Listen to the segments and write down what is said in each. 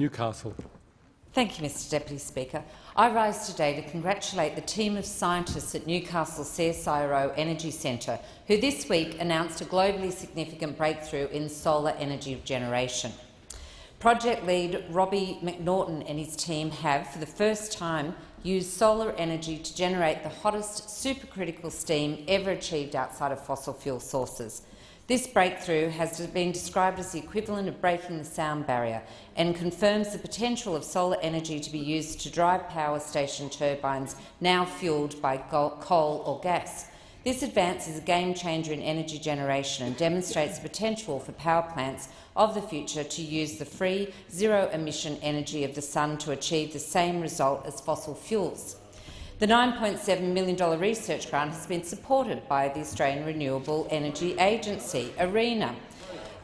Newcastle. Thank you, Mr Deputy Speaker. I rise today to congratulate the team of scientists at Newcastle CSIRO Energy Centre, who this week announced a globally significant breakthrough in solar energy generation. Project lead Robbie McNaughton and his team have, for the first time, used solar energy to generate the hottest supercritical steam ever achieved outside of fossil fuel sources. This breakthrough has been described as the equivalent of breaking the sound barrier and confirms the potential of solar energy to be used to drive power station turbines now fuelled by coal or gas. This advance is a game-changer in energy generation and demonstrates the potential for power plants of the future to use the free, zero-emission energy of the sun to achieve the same result as fossil fuels. The $9.7 million research grant has been supported by the Australian Renewable Energy Agency, ARENA.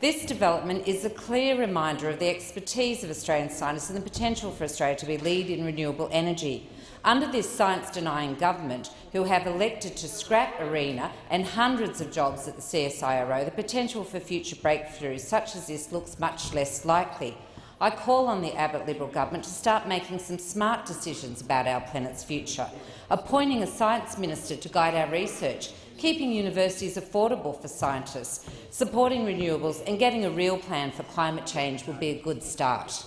This development is a clear reminder of the expertise of Australian scientists and the potential for Australia to be lead in renewable energy. Under this science-denying government, who have elected to scrap ARENA and hundreds of jobs at the CSIRO, the potential for future breakthroughs such as this looks much less likely. I call on the Abbott Liberal government to start making some smart decisions about our planet's future, appointing a science minister to guide our research, keeping universities affordable for scientists, supporting renewables and getting a real plan for climate change will be a good start.